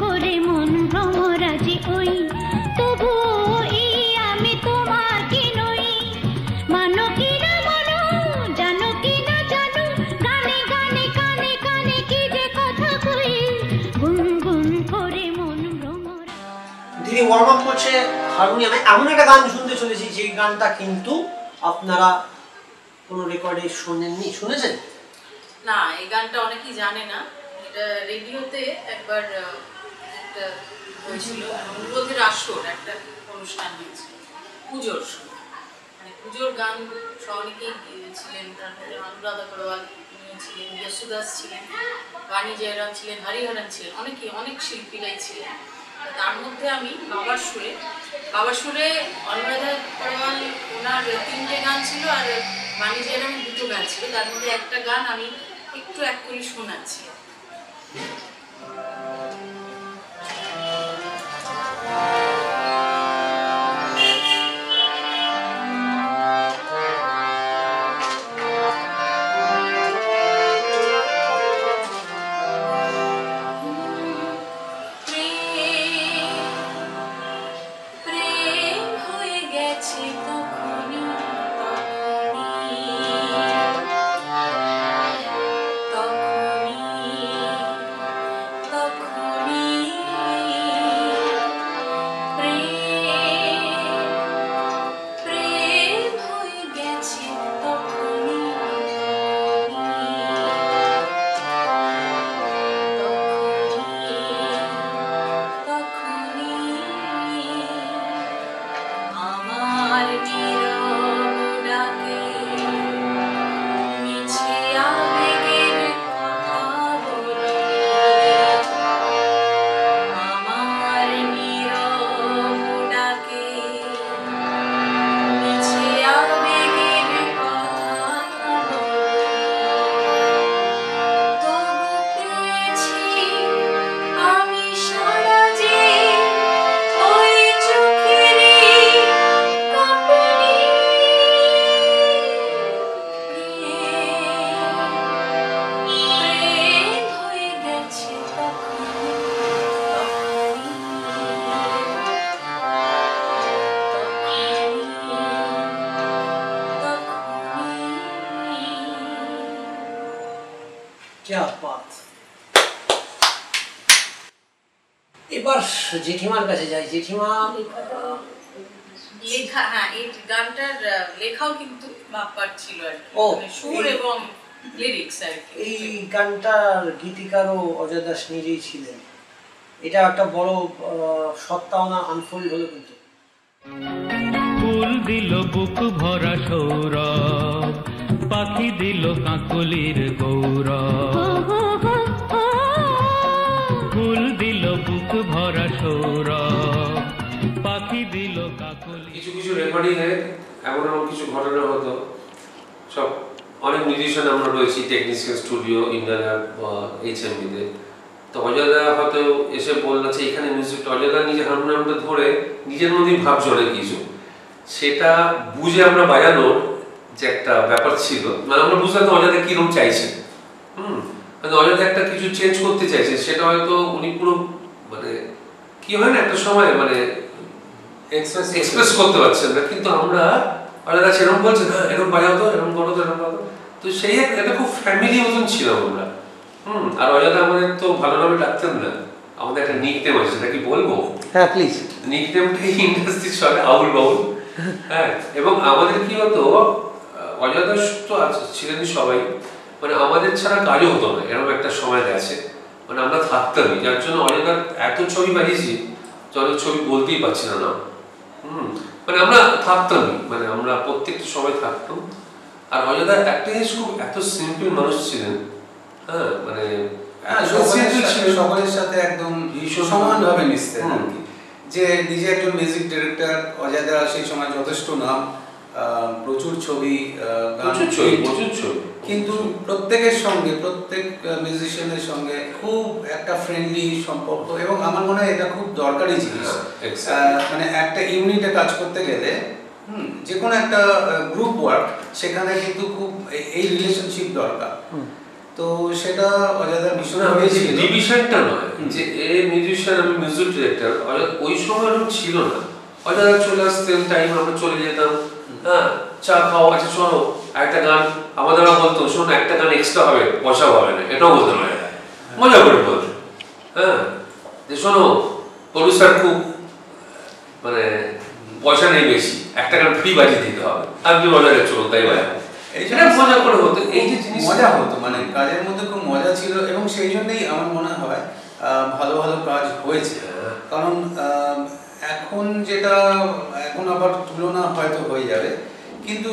করে মন ভ্রমরাজি ওই। এই আমি তোমার কি নই? মানো কি না মানো জানো কি না জানো গানে গানে কানে কানে কি যে কথা কই? গুনগুন করে মন ভ্রমরা দিদি ওয়ার্ম আপ করছে হারমোনিয়ামে। এমন একটা গান শুনতে চলেছি যে গানটা কিন্তু আপনারা কোনো রেকর্ডে শোনেননি। শুনেছেন? না এই গানটা অনেকেই জানে না। এটা রেডিওতে একবার একটা হয়েছিল অনুরোধের আসর একটা অনুষ্ঠান হয়েছিল, পুজোর সময়। মানে পুজোর গান অনেকেই ছিলেন তার মধ্যে অনুরাধা করওয়াল উনিও ছিলেন, যশুদাস ছিলেন বাণী জয়রাম ছিলেন, হরিহরন ছিলেন অনেকেই অনেক শিল্পীরাই ছিলেন। তার মধ্যে আমি বাবার সুরে বাবার সুরে অনুরাধা করওয়াল ওনার তিনটে গান ছিল আর বাণী জয়রামের দুটো গান ছিল। তার মধ্যে একটা গান আমি একটু এক করে শোনাচ্ছি। আমার জেঠিমার কাছে যাই জেঠিমা। লেখা হ্যাঁ এই গানটার লেখাও কিন্তু বাপ্পার ছিল আর কি। মানে সুর এবং লিরিক্স আর কি। এই গানটার গীতিকারও অজয় দাস নিজেই ছিলেন। এটা একটা বড় আহ, সত্তাওনা আনফোল্ড হলো কিন্তু। ফুল দিল বুক ভরা সৌরভ পাখি দিল কাকলির গৌরব। কিছু কিছু রেকর্ডিংয়ে এমন এমন কিছু ঘটনা হতো। সব অনেক মিউজিশিয়ান আমরা রয়েছি টেকনিশিয়ান স্টুডিও ইন্ডিয়ান ল্যাব বা এইচএমবিতে তো। অজয়দা হয়তো এসে বলছে এখানে মিউজিকটা অজয়দা নিজে হারমোনিয়ামটা ধরে নিজের মধ্যেই ভাব অনেক কিছু। সেটা বুঝে আমরা বাজানোর যে একটা ব্যাপার ছিল। মানে আমরা বুঝলাম তো অজয়দা কীরকম চাইছে। হুম মানে অজয়দা একটা কিছু চেঞ্জ করতে চাইছে। সেটা হয়তো উনি পুরো মানে কি হয় না একটা সময় মানে এক্সপ্রেস করতে পারছেন না। কিন্তু আমরা আলাদা সেরকম বলছে না এরকম বাজাও তো এরকম করো তো এরকম করো তো। তো সেই একটা খুব ফ্যামিলি মতন ছিলাম আমরা। হুম আর অজাদা আমাদের তো ভালো নামে ডাকতেন না। আমাদের একটা নিক নেম আছে সেটা কি বলব? হ্যাঁ প্লিজ নিক নেমটাই ইন্ডাস্ট্রি চলে আউল বাউল। হ্যাঁ এবং আমাদের কি হতো আহ, তো আছে ছিলেন সবাই। মানে আমাদের ছাড়া কাজও হতো না এরকম একটা সময় গেছে। মানে আমরা থাকতামই যার জন্য অজয়দার এত ছবি যে অনেক ছবি বলতেই পারছি না না হুম। মানে আমরা থাকতামই মানে আমরা প্রত্যেকটা সময় থাকতাম। আর অজয়দা একটা জিনিস খুব এত সিম্পল মানুষ ছিলেন হ্যাঁ মানে হ্যাঁ, সকলের সাথে- একদম সমানভাবে মিশতেন। আর কি। যে নিজে একজন মিউজিক ডিরেক্টর অজয় সেই সময় যথেষ্ট নাম প্রচুর ছবি গান প্রচুর ছবি প্রচুর ছবি। কিন্তু প্রত্যেকের সঙ্গে প্রত্যেক মিউজিশিয়ানের সঙ্গে খুব একটা ফ্রেন্ডলি সম্পর্ক এবং আমার মনে হয় এটা খুব দরকারি জিনিস। হ্যাঁ, মানে একটা ইউনিটে কাজ করতে গেলে হুম, যে কোনো একটা গ্রুপ ওয়ার্ক সেখানে কিন্তু খুব এই- রিলেশনশিপ দরকার। তো তো সেটা অজাদার ভীষণ ডিভিশনটা নয় যে এ মিউজিশিয়ান আমি মিউজিক ডিরেক্টর ওই সময় ছিল না। অজাদা চলে আসতেন টাইম আমরা চলে যেতাম। হ্যাঁ চা খাও আচ্ছা শোনো একটা গান আমাদের বলতো শোনো একটা গান এক্সট্রা হবে পয়সা হবে না এটাও বলতে পারে। মজা করে বলতো হ্যাঁ? যে শোনো প্রডিউসার খুব মানে পয়সা নেই বেশি একটা গান ফ্রি বাজিয়ে দিতে হবে। আপনি মজা চলো তাই এই এটা মজা করে হতো এই যে জিনিস মজা হতো মানে কাজের মধ্যে খুব মজা ছিল এবং সেই জন্যই আমার মনে হয় ভালো ভালো কাজ হয়েছে। হ্যাঁ। কারণ এখন যেটা এখন আবার তুলনা হয়তো হয়ে যাবে। কিন্তু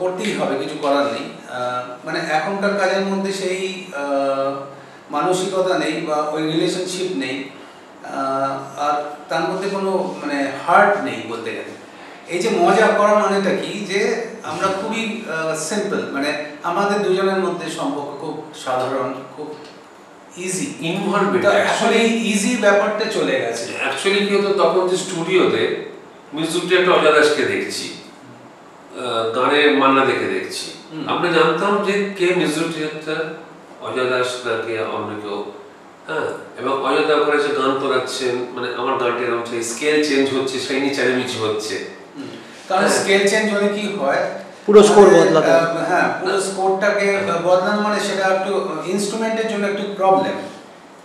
করতেই হবে কিছু করার নেই। মানে এখনকার কাজের মধ্যে সেই মানসিকতা নেই বা ওই রিলেশনশিপ নেই। আর তার মধ্যে কোনো মানে হার্ট নেই বলতে গেলে। এই যে মজা করা মানেটা কি? যে আমরা খুবই সিম্পল মানে আমাদের দুজনের মধ্যে সম্পর্ক খুব সাধারণ খুব ইজি ইনভলভমেন্ট আসলে ইজি ব্যাপারটা চলে গেছে। অ্যাকচুয়ালি কি হতো তখন যে স্টুডিওতে মিউজিক ডিরেক্টর অজয় দাসকে দেখছি। গানে মান্না দেখে দেখছি। আমরা জানতাম যে কে মিউজিক ডিরেক্টর অজয় দাস নাকি অন্য কেউ। হ্যাঁ এবং অজয় দা ওখানে এসে গান মানে আমার গানটা এরকম স্কেল চেঞ্জ হচ্ছে সেই নিয়ে চ্যালেঞ্জ হচ্ছে। কারণ হ্যাঁ। স্কেল চেঞ্জ হলে কি হয়? পুরো score আমাদের, বদলাতে হ্যাঁ পুরো স্কোরটাকে বদলানো মানে সেটা একটু ইনস্ট্রুমেন্টের জন্য একটু প্রবলেম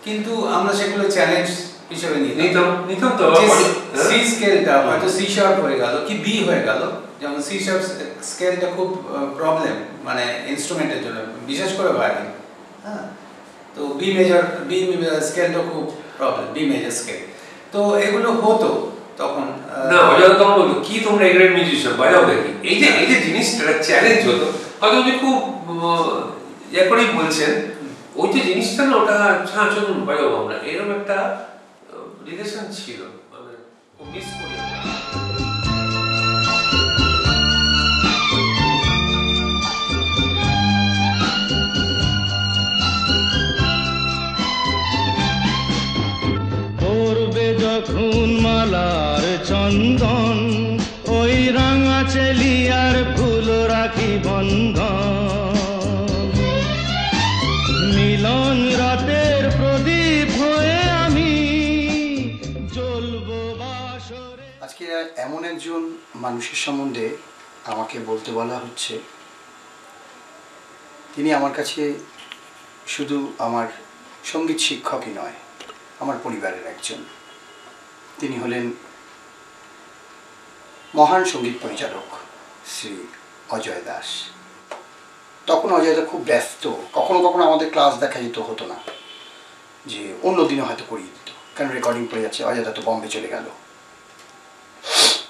কিন্তু আমরা সেগুলো চ্যালেঞ্জ হিসেবে নিতাম। নিতাম নিতাম তো হ্যাঁ? সি স্কেলটা হয়তো সি শার্প হয়ে গেল কি বি হয়ে গেল যেমন সি শার্প স্কেলটা খুব প্রবলেম মানে ইনস্ট্রুমেন্টের জন্য, বিশেষ করে ভায়োলিন হ্যাঁ? তো বি মেজর বি স্কেলটা খুব প্রবলেম বি মেজর স্কেল তো এগুলো হতো তখন না অজয় দা তখন বলতো, কি তোমরা এই গ্রেট মিউজিশিয়ান বাজাও দেখি। এই যে এই যে জিনিসটা চ্যালেঞ্জ হতো। হয়তো উনি খুব ইয়ে করেই বলছেন, ওই যে জিনিসটা না, ওটা হ্যাঁ চলুন বাজাবো আমরা। এরকম একটা রিলেশন ছিল। মানে মিস করি আমরা। পড়বে যখন মালার চন্দন, ওই রাঙা চেলিয়ার ফুল রাখি বন্ধন। মিলন রাতের প্রদীপ হয়ে আমি জ্বলবো বাসরে আজকে এমন একজন মানুষের সম্বন্ধে আমাকে বলতে বলা হচ্ছে। তিনি আমার কাছে শুধু আমার সংগীত শিক্ষকই নয়, আমার পরিবারের একজন। তিনি হলেন মহান সংগীত পরিচালক শ্রী অজয় দাস। তখন অজয়দা খুব ব্যস্ত। কখনো কখনো আমাদের ক্লাস দেখা যেত, হতো না। যে অন্য দিনে হয়তো করিয়ে দিত। কারণ রেকর্ডিং পড়ে যাচ্ছে? অজয়দা তো বম্বে চলে গেল।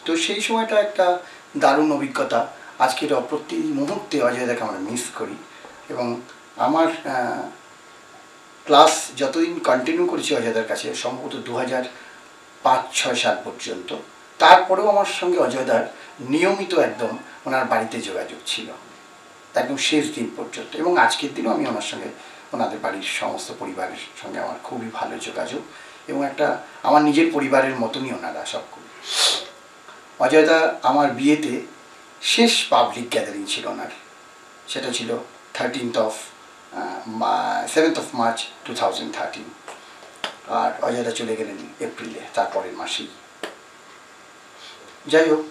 তো সেই সময়টা একটা দারুণ অভিজ্ঞতা। আজকের প্রতি মুহূর্তে অজয়দাকে আমরা মিস করি এবং আমার ক্লাস যতদিন কন্টিনিউ করেছি অজয়দার কাছে, সম্ভবত দু হাজার পাঁচ, ছয় সাল পর্যন্ত। তারপরেও আমার সঙ্গে অজয়দার নিয়মিত একদম ওনার বাড়িতে যোগাযোগ ছিল। একদম শেষ দিন পর্যন্ত। এবং আজকের দিনও আমি ওনার সঙ্গে, ওনাদের বাড়ির সমস্ত পরিবারের সঙ্গে আমার খুবই ভালো যোগাযোগ। এবং একটা, আমার নিজের পরিবারের মতনই ওনারা সব করি অজয়দা আমার বিয়েতে শেষ পাবলিক গ্যাদারিং ছিল ওনার। সেটা ছিল thirteenth of seventh of March two thousand thirteen আর অজয়দা চলে গেলেন এপ্রিলে, তারপরের মাসেই। যাই হোক,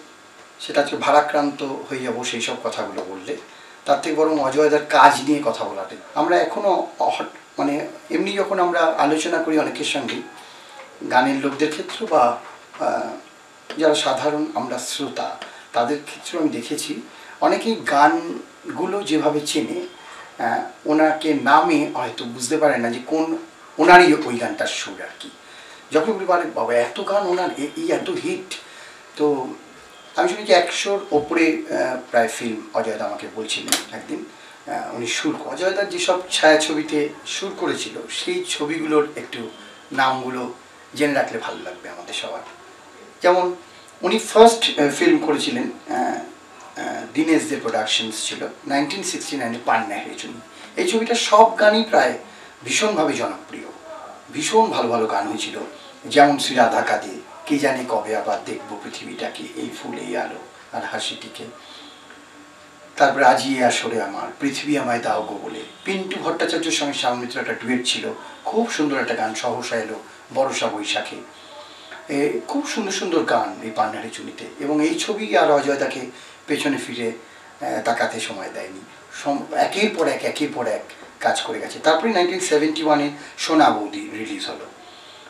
সেটা আজকে ভারাক্রান্ত হয়ে যাব সেই সব কথাগুলো বললে। তার থেকে বরং অজয়দার কাজ নিয়ে কথা বলাতে। আমরা এখনও মানে এমনি যখন আমরা আলোচনা করি অনেকের সঙ্গে, গানের লোকদের ক্ষেত্রে বা যারা সাধারণ আমরা শ্রোতা, তাদের ক্ষেত্রেও আমি দেখেছি, অনেকেই গানগুলো যেভাবে চেনে ওনাকে নামে হয়তো বুঝতে পারে না যে কোন ওনারই ওই গানটার সুর আর কি। যখন উনি পারে বাবা, এত গান ওনার এই এত হিট তো আমি শুনেছি একশোর ওপরে প্রায় ফিল্ম অজয়দা আমাকে বলছিলেন একদিন। উনি সুর অজয়দার যেসব ছায়াছবিতে সুর করেছিল, সেই ছবিগুলোর একটু নামগুলো জেনে রাখলে ভালো লাগবে আমাদের সবার। যেমন উনি ফার্স্ট ফিল্ম করেছিলেন দীনেশ দে প্রোডাকশনস ছিল নাইনটিন সিক্সটি নাইনে পান্না হেজুনি এই ছবিটা সব গানই প্রায় ভীষণভাবে জনপ্রিয়। ভীষণ ভালো ভালো গান হয়েছিল। যেমন শ্রী রাধা কাঁদে কে জানে কবে আবার দেখব পৃথিবীটাকে এই ফুল এই আলো আর হাসিটিকে। তারপরে আজিয়ে আসরে আমার পৃথিবী আমায় দাও গো বলে। পিন্টু ভট্টাচার্যের সঙ্গে শ্যামমিত্র একটা ডুয়েট ছিল। খুব সুন্দর একটা গান সহসা এলো বরসা বৈশাখে। এ, খুব সুন্দর সুন্দর গান এই পান্নারি চুনিতে। এবং এই ছবি আর অজয় তাকে পেছনে ফিরে তাকাতে সময় দেয়নি। একের পর এক একের পর এক কাজ করে গেছে। তারপরে নাইনটিন সেভেন্টি ওয়ানে সোনা বৌদি রিলিজ হলো।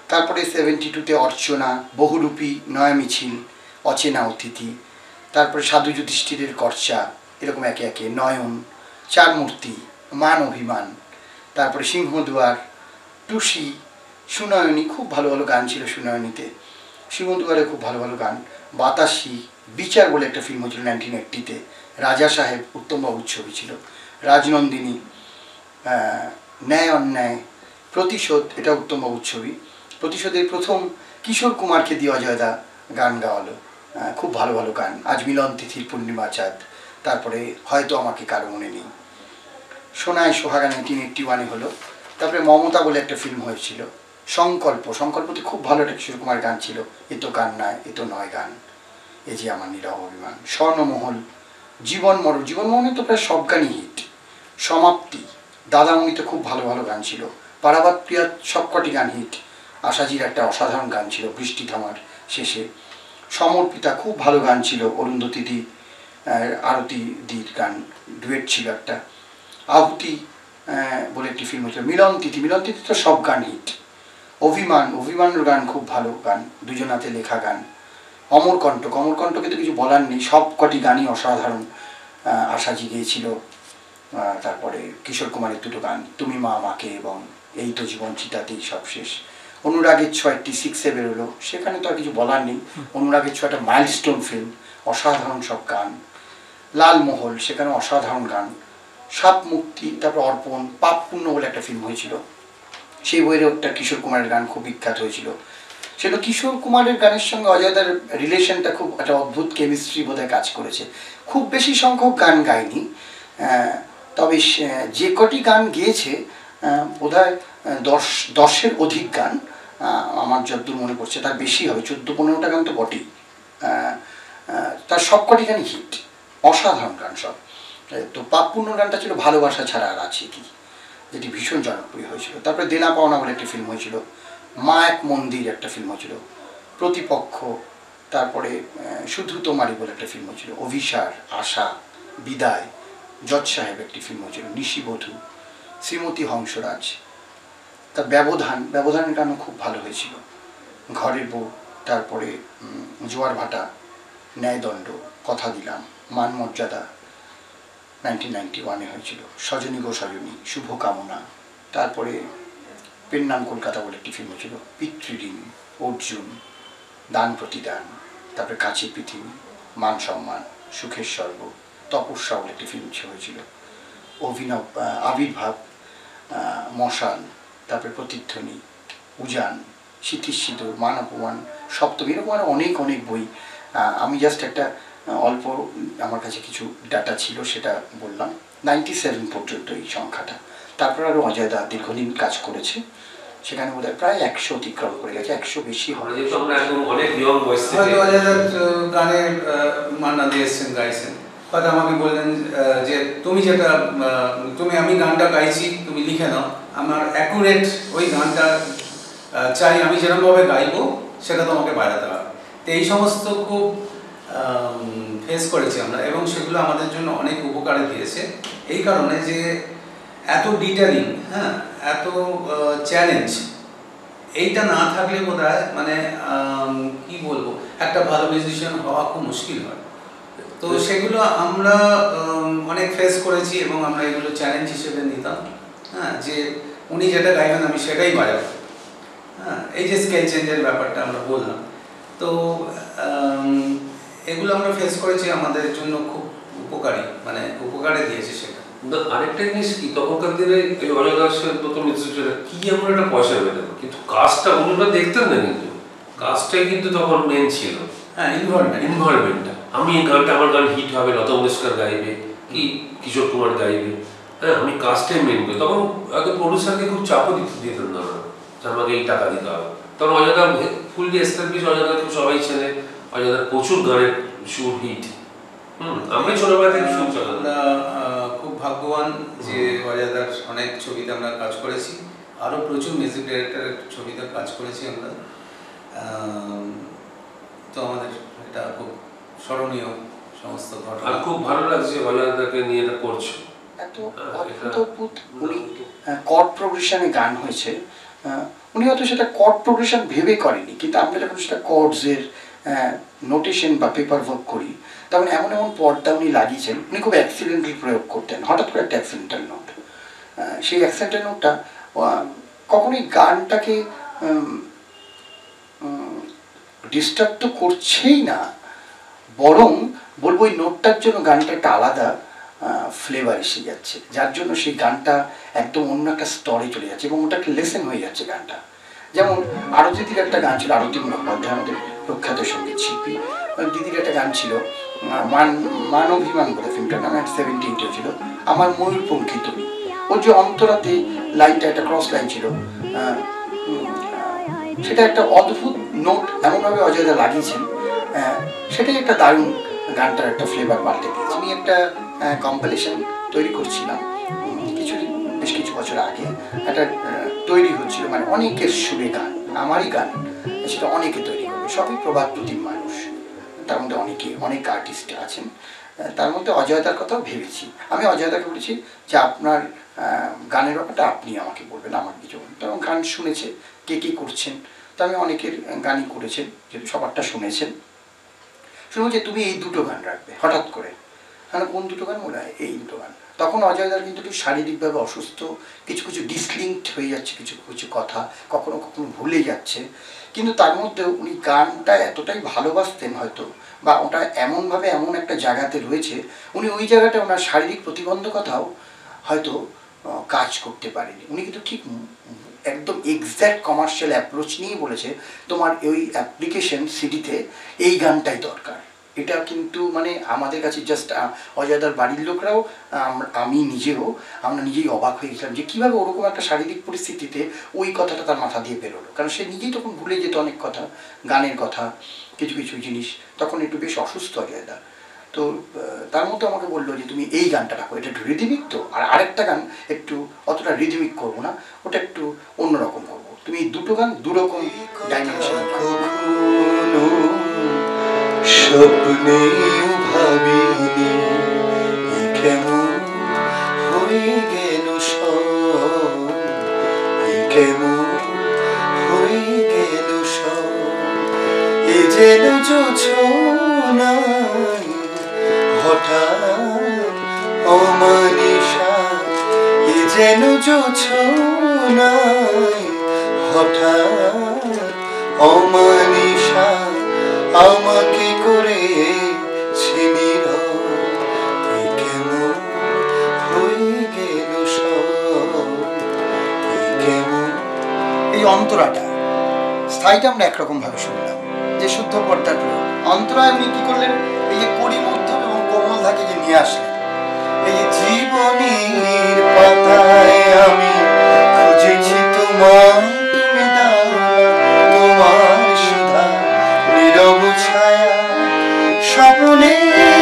তারপরে সেভেন্টি টুতে অর্চনা, বহুরূপী নয়া মিছিল অচেনা অতিথি, তারপরে সাধু যুধিষ্ঠিরের কর্চা, এরকম একে একে, নয়ন চার মূর্তি মান অভিমান, তারপরে সিংহদুয়ার, টুসি, সুনয়নী, খুব ভালো ভালো গান ছিল সুনয়নীতে। সিংহদুয়ারে খুব ভালো ভালো গান। বাতাসি, বিচার বলে একটা ফিল্ম হয়েছিল নাইনটিন এইট্টিতে রাজা সাহেব উত্তমবাবুর ছবি ছিল। রাজনন্দিনী ন্যায়, অন্যায়, প্রতিশোধ, এটা উত্তমবাবুর ছবি। প্রতিশোধের প্রথম কিশোর কুমারকে দিয়ে অজয়দা গান গাওয়ালো। খুব ভালো ভালো গান। আজ মিলন তিথির পূর্ণিমা চাঁদ। তারপরে হয়তো আমাকে কারও মনে নেই। সোনায় সোহাগা নাইনটিন এইটটি ওয়ানে হলো। তারপরে মমতা বলে একটা ফিল্ম হয়েছিল। সংকল্প। সংকল্পতে খুব ভালো একটা কিশোর কুমার গান ছিল। এ তো গান নয়, এ তো নয় গান। এ যে আমার নীরব অভিমান। স্বর্ণমহল জীবন মরণ। জীবন মরণে তো প্রায় সব গানই হিট সমাপ্তি। দাদামণিতে খুব ভালো ভালো গান ছিল। পারাবাত প্রিয়ার সবকটি গান হিট। আশাজির একটা অসাধারণ গান ছিল, বৃষ্টি থামার শেষে। সমর্পিতা খুব ভালো গান ছিল অরুন্ধতী দি আরতি দির গান, ডুয়েট ছিল একটা। আহুতি বলে একটি ফিল্ম হয়েছিল, মিলন তিথি। মিলন তিথি তো সব গান হিট। অভিমান, অভিমানের গান খুব ভালো গান, দুজনাতে লেখা গান। অমরকণ্টক, অমরকণ্টকে তো কিছু বলার নেই সব কটি গানই অসাধারণ আশাজি গিয়েছিল। তারপরে কিশোর কুমারের দুটো গান, তুমি মা আমাকে এবং এই তো জীবন চিতাতেই সব শেষ। অনুরাগের ছয়টি সিক্সে বেরোলো সেখানে তো আর কিছু বলার নেই। অনুরাগের ছয়টা মাইলস্টোন ফিল্ম অসাধারণ সব গান। লালমহল সেখানে অসাধারণ গান। সাপ মুক্তি তারপর অর্পণ পাপ পুণ্য বলে একটা ফিল্ম হয়েছিল। সেই বইয়েরও একটা কিশোর কুমারের গান খুব বিখ্যাত হয়েছিল। সেটা কিশোর কুমারের গানের সঙ্গে অজয়দার রিলেশনটা খুব একটা অদ্ভুত কেমিস্ট্রি বোধহয় কাজ করেছে। খুব বেশি সংখ্যক গান গায়নি। তবে যে কটি গান গেয়েছে বোধ হয় দশ, দশের অধিক গান আমার যতদূর মনে পড়ছে, তার বেশি হবে। চোদ্দ, পনেরোটা গান তো বটেই। তার সব কটি গানই হিট। অসাধারণ গান সব। তো পাপপূর্ণ গানটা ছিল ভালোবাসা ছাড়া আর আছে কি, যেটি ভীষণ জনপ্রিয় হয়েছিল। তারপরে দেনা পাওনা বলে একটি ফিল্ম হয়েছিল। মা এক মন্দির একটা ফিল্ম হয়েছিল। প্রতিপক্ষ, তারপরে শুধু তোমারই বলে একটা ফিল্ম হয়েছিল। অভিসার, আশা, বিদায়। জজ সাহেব একটি ফিল্ম হয়েছিল নিশিবধূ শ্রীমতী হংসরাজ। তার ব্যবধান, ব্যবধানের গানও খুব ভালো হয়েছিল। ঘরের বউ, তারপরে জোয়ার ভাটা, ন্যায়দণ্ড, কথা দিলাম মান মর্যাদা নাইনটিন নাইনটি ওয়ানে হয়েছিল। সজনী গো সজনী শুভ কামনা তারপরে, পেন নাম কলকাতা বলে একটি ফিল্ম ছিল পিতৃঋণ, অর্জুন, দান প্রতিদান, তারপরে কাছে পৃথিবী, মান সম্মান, সুখের স্বর্গ। তপস্যা বলে একটি ফিল্ম হয়েছিল। অভিনব আবির্ভাব মশাল তারপরে প্রতিধ্বনি উজান সিথির সিঁদুর মান অপমান সপ্তমী এরকম আরও অনেক অনেক বই। আমি জাস্ট একটা অল্প আমার কাছে কিছু ডাটা ছিল সেটা বললাম। নাইনটি সেভেন পর্যন্ত এই সংখ্যাটা। তারপর আরও অজয়দা দীর্ঘদিন কাজ করেছে। সেখানে বোধহয় প্রায় একশো অতিক্রম করে গেছে একশো বেশি হবে গানের মান্না দিয়ে এসছেন গাইছেন। হয়তো আমাকে বললেন যে তুমি যেটা তুমি আমি গানটা গাইছি, তুমি লিখে নাও। আমার অ্যাকুরেট ওই গানটা চাই, আমি যেরকমভাবে গাইবো, সেটা তোমাকে বাজাতে হবে। তো এই সমস্ত খুব ফেস করেছি আমরা, এবং সেগুলো আমাদের জন্য অনেক উপকারে দিয়েছে। এই কারণে যে এত ডিটেলিং হ্যাঁ এত চ্যালেঞ্জ এইটা না থাকলে বোধ মানে কি বলব, একটা ভালো মিউজিশিয়ান হওয়া খুব মুশকিল হয়। তো সেগুলো আমরা অনেক ফেস করেছি এবং আমরা এগুলো চ্যালেঞ্জ হিসেবে নিতাম। হ্যাঁ যে উনি যেটা গাইবেন আমি সেটাই বাজাবো। হ্যাঁ এই যে স্কেল চেঞ্জের ব্যাপারটা আমরা বললাম। তো এগুলো আমরা ফেস করেছি আমাদের জন্য খুব উপকারী মানে উপকারে দিয়েছে সেটা। আরেকটা জিনিস কি? তখনকার দিনে এই অজয় দাসের মিউজিশিয়ানরা কি আমরা একটা পয়সা পেতাম কিন্তু কাজটা অন্যরা দেখতেন না কিন্তু। কাজটাই কিন্তু তখন মেন ছিল। হ্যাঁ ইনভলভমেন্ট এনভায়রনমেন্টটা আমি গানটা আমার গান হিট হবে লতা মঙ্গেশকর গাইবে কি কিশোর কুমার গাইবে। হ্যাঁ আমি কাজটাই মেন করি। তখন হয়তো প্রডিউসারকে খুব চাপও দিতে দিতেন না যে আমাকে এই টাকা দিতে হবে। তখন অজয়দা ফুললি এস্টাবলিশ অজয়দাকে সবাই চেনে। অজয়দার প্রচুর গানের সুর হিট হুম আমি ছোটবেলা থেকে শুনছি আমরা খুব ভাগ্যবান যে অজাদার অনেক ছবিতে আমরা কাজ করেছি। আরও প্রচুর মিউজিক ডিরেক্টরের ছবিতে কাজ করেছি আমরা। আম, তো আমাদের এটা খুব স্মরণীয় সমস্ত আর খুব ভালো লাগছে অজয়দাকে নিয়ে এটা করছ। এত অদ্ভুত উনি। কর্ড প্রোগ্রেশনে গান হয়েছে। আহ, উনি হয়তো সেটা কর্ড প্রোগ্রেশন ভেবে করেনি কিন্তু আমরা যখন সেটা কর্ডসের নোটেশন বা পেপার ওয়ার্ক করি তখন এমন এমন পর্দা উনি লাগিয়েছেন উনি খুব অ্যাক্সিডেন্টাল প্রয়োগ করতেন হঠাৎ করে একটা অ্যাক্সিডেন্টাল নোট সেই অ্যাক্সিডেন্টাল নোটটা কখনোই গানটাকে ডিস্টার্ব তো করছেই না, বরং বলব ওই নোটটার জন্য গানটা একটা আলাদা ফ্লেভার এসে যাচ্ছে। যার জন্য সেই গানটা একদম অন্য একটা স্তরে চলে যাচ্ছে এবং ওটা একটা লেসেন হয়ে যাচ্ছে গানটা। যেমন আরতি দিদির একটা গান ছিল আরতি মুখোপাধ্যায় আমাদের প্রখ্যাত সংগীত শিল্পী দিদির একটা গান ছিল মান মান অভিমান বলে ফিল্মটার নাম সেভেন্টি এইটে ছিল, আমার ময়ূর পঙ্খী তুমি ওর যে অন্তরাতে লাইনটা একটা ক্রস লাইন ছিল সেটা একটা অদ্ভুত নোট এমনভাবে অজয়দা লাগিয়েছেন সেটাই একটা দারুণ গানটার একটা ফ্লেভার পাল্টে দিয়েছে আমি একটা কম্পিটিশন তৈরি করছিলাম কিছু, বেশ কিছু বছর আগে। একটা তৈরি হচ্ছিল মানে অনেকের সুরে গান, আমারই গান, সেটা অনেকে তৈরি করবে। সবই প্রবাদ প্রতিম মানুষ, তার মধ্যে অনেকে, অনেক আর্টিস্ট আছেন তার মধ্যে অজয়দার কথাও ভেবেছি। আমি অজয়দাকে বলেছি যে, আপনার গানের ব্যাপারটা আপনি আমাকে বলবেন, আমার কিছু বলবেন। তো গান শুনেছে, কে, কী করছেন তো আমি অনেকের গানই করেছেন যেহেতু সবারটা শুনেছেন। শুনব যে তুমি এই দুটো গান রাখবে, হঠাৎ করে। হ্যাঁ কোন দুটো গান? মনে হয় এই দুটো গান। তখন অজয়দার কিন্তু একটু শারীরিকভাবে অসুস্থ, কিছু কিছু ডিসলিঙ্কড হয়ে যাচ্ছে, কিছু কিছু কথা কখনো কখনো ভুলে যাচ্ছে। কিন্তু তার মধ্যেও উনি গানটা এতটাই ভালোবাসতেন হয়তো, বা ওটা এমনভাবে এমন একটা জায়গাতে রয়েছে, উনি ওই জায়গাটা ওনার শারীরিক প্রতিবন্ধকতাও হয়তো কাজ করতে পারেনি। উনি কিন্তু ঠিক একদম এক্স্যাক্ট কমার্শিয়াল অ্যাপ্রোচ নিয়েই বলেছে, তোমার ওই অ্যাপ্লিকেশন সিডিতে এই গানটাই দরকার। এটা কিন্তু মানে আমাদের কাছে জাস্ট অজয়দার বাড়ির লোকরাও আমি নিজেও, আমরা নিজেই অবাক হয়ে গেছিলাম যে কীভাবে ওরকম একটা শারীরিক পরিস্থিতিতে ওই কথাটা তার মাথা দিয়ে বেরোলো। কারণ সে নিজেই তখন ভুলে যেত অনেক কথা, গানের কথা, কিছু কিছু জিনিস। তখন একটু বেশ অসুস্থ অজয়দা। তো তার মধ্যে আমাকে বলল যে তুমি এই গানটা রাখো এটা একটু রিদিমিক তো আর আরেকটা গান একটু অতটা রিদিমিক করব না ওটা একটু অন্যরকম করব। তুমি এই দুটো গান দুরকম ডাইমেনশন কখনো কেমন এই অন্তরাটা। স্থায়ীটা আমরা একরকমভাবে শুনলাম। যে শুদ্ধ পর্দার প্রয়োগ অন্তরায় উনি কি করলেন? এই যে পরিমধ্যম এবং করোনা থাকে যে নিয়ে আসলেন। এই জীবনের পাতায় আমি খুঁজেছি তোমার তোমার সুধা, নীরব ছায়া, স্বপ্নে